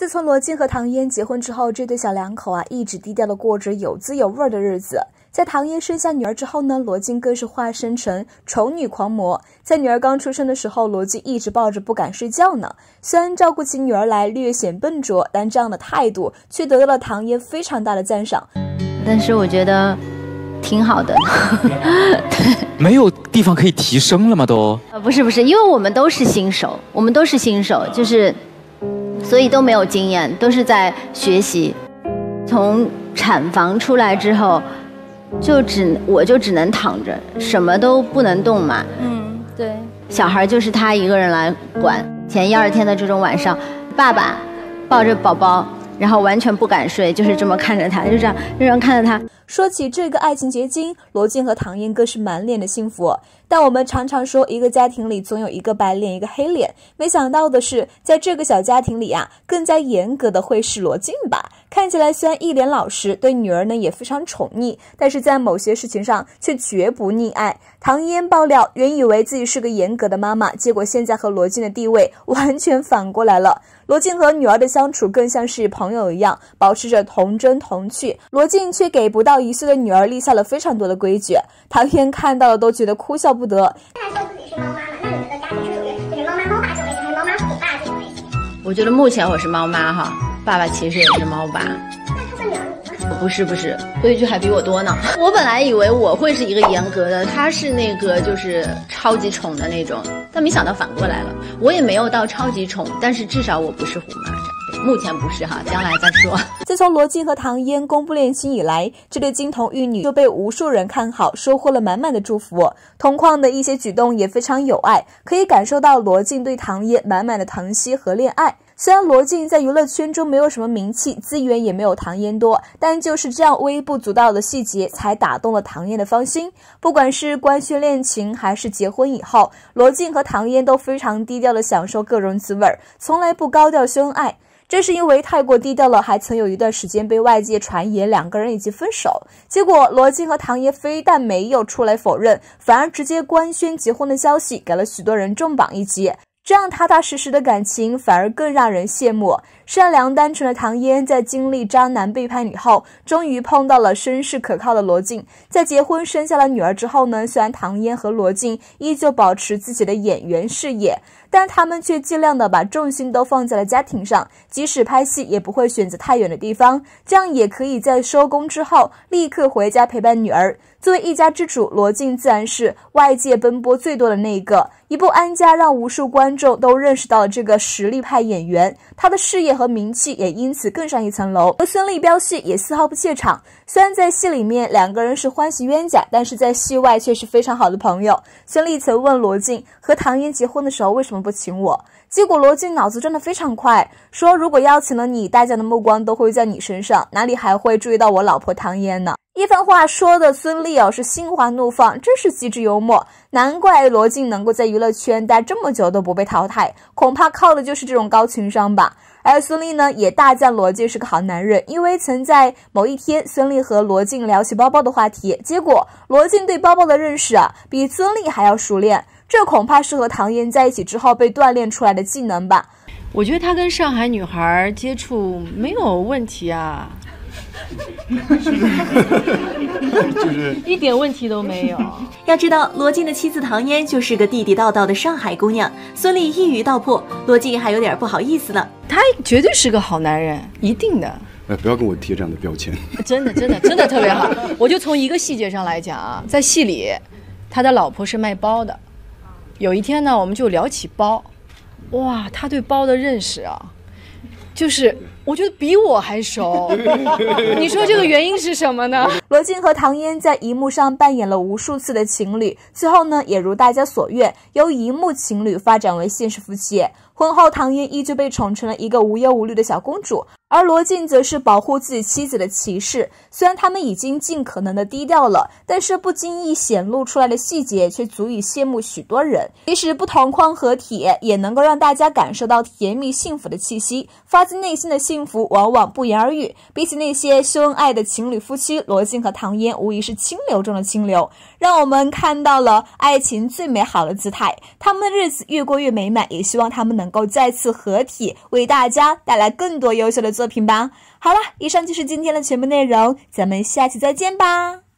自从罗晋和唐嫣结婚之后，这对小两口啊一直低调的过着有滋有味的日子。在唐嫣生下女儿之后呢，罗晋更是化身成丑女狂魔。在女儿刚出生的时候，罗晋一直抱着不敢睡觉呢。虽然照顾起女儿来略显笨拙，但这样的态度却得到了唐嫣非常大的赞赏。但是我觉得挺好的，没有地方可以提升了吗？都？呃，不是不是，因为我们都是新手，我们都是新手，就是。所以都没有经验，都是在学习。从产房出来之后，就只我就只能躺着，什么都不能动嘛。嗯，对。小孩就是他一个人来管。前一二天的这种晚上，爸爸抱着宝宝。然后完全不敢睡，就是这么看着他，就这样，就这样看着他。说起这个爱情结晶，罗晋和唐嫣更是满脸的幸福。但我们常常说，一个家庭里总有一个白脸，一个黑脸。没想到的是，在这个小家庭里啊，更加严格的会是罗晋吧？看起来虽然一脸老实，对女儿呢也非常宠溺，但是在某些事情上却绝不溺爱。唐嫣爆料，原以为自己是个严格的妈妈，结果现在和罗晋的地位完全反过来了。罗晋和女儿的相处更像是朋友一样，保持着童真童趣。罗晋却给不到一岁的女儿立下了非常多的规矩，唐嫣看到了都觉得哭笑不得。说自己是猫妈妈，那你们的家庭是属于就是猫妈猫爸这种类型，还是猫妈虎爸这种类型？我觉得目前我是猫妈哈，爸爸其实也是猫爸。那他算女儿你吗？不是不是，规矩还比我多呢。我本来以为我会是一个严格的，他是那个就是超级宠的那种，但没想到反过来了。我也没有到超级宠，但是至少我不是虎妈。目前不是哈，将来再说。自从罗晋和唐嫣公布恋情以来，这对金童玉女就被无数人看好，收获了满满的祝福。同框的一些举动也非常有爱，可以感受到罗晋对唐嫣满满的疼惜和恋爱。虽然罗晋在娱乐圈中没有什么名气，资源也没有唐嫣多，但就是这样微不足道的细节，才打动了唐嫣的芳心。不管是官宣恋情，还是结婚以后，罗晋和唐嫣都非常低调的享受各种滋味，从来不高调秀恩爱。这是因为太过低调了，还曾有一段时间被外界传言两个人已经分手。结果罗晋和唐嫣非但没有出来否认，反而直接官宣结婚的消息，给了许多人重磅一击。这样踏踏实实的感情，反而更让人羡慕。善良单纯的唐嫣，在经历渣男背叛以后，终于碰到了身世可靠的罗晋。在结婚生下了女儿之后呢，虽然唐嫣和罗晋依旧保持自己的演员事业，但他们却尽量的把重心都放在了家庭上，即使拍戏也不会选择太远的地方，这样也可以在收工之后立刻回家陪伴女儿。作为一家之主，罗晋自然是外界奔波最多的那一个。一部《安家》让无数观众都认识到了这个实力派演员，他的事业和名气也因此更上一层楼。和孙俪飙戏也丝毫不怯场，虽然在戏里面两个人是欢喜冤家，但是在戏外却是非常好的朋友。孙俪曾问罗晋和唐嫣结婚的时候为什么不请我，结果罗晋脑子转得非常快，说如果邀请了你，大家的目光都会在你身上，哪里还会注意到我老婆唐嫣呢？一番话说的孙俪哦是心花怒放，真是机智幽默，难怪罗晋能够在娱乐圈待这么久都不被淘汰，恐怕靠的就是这种高情商吧。而孙俪呢也大赞罗晋是个好男人，因为曾在某一天孙俪和罗晋聊起包包的话题，结果罗晋对包包的认识啊比孙俪还要熟练，这恐怕是和唐嫣在一起之后被锻炼出来的技能吧。我觉得他跟上海女孩接触没有问题啊。就是 一点问题都没有。要知道，罗晋的妻子唐嫣就是个地地道道的上海姑娘。孙俪一语道破，罗晋还有点不好意思呢。他绝对是个好男人，一定的。哎，不要跟我贴这样的标签。真的，真的，真的特别好。我就从一个细节上来讲啊，在戏里，他的老婆是卖包的。有一天呢，我们就聊起包，哇，他对包的认识啊，就是。我觉得比我还熟，你说这个原因是什么呢？罗晋和唐嫣在荧幕上扮演了无数次的情侣，最后呢，也如大家所愿，由荧幕情侣发展为现实夫妻。婚后，唐嫣依旧被宠成了一个无忧无虑的小公主。而罗晋则是保护自己妻子的骑士，虽然他们已经尽可能的低调了，但是不经意显露出来的细节却足以羡慕许多人。即使不同框合体，也能够让大家感受到甜蜜幸福的气息，发自内心的幸幸福往往不言而喻。比起那些秀恩爱的情侣夫妻，罗晋和唐嫣无疑是清流中的清流，让我们看到了爱情最美好的姿态。他们的日子越过越美满，也希望他们能够再次合体，为大家带来更多优秀的作品吧。好了，以上就是今天的全部内容，咱们下期再见吧。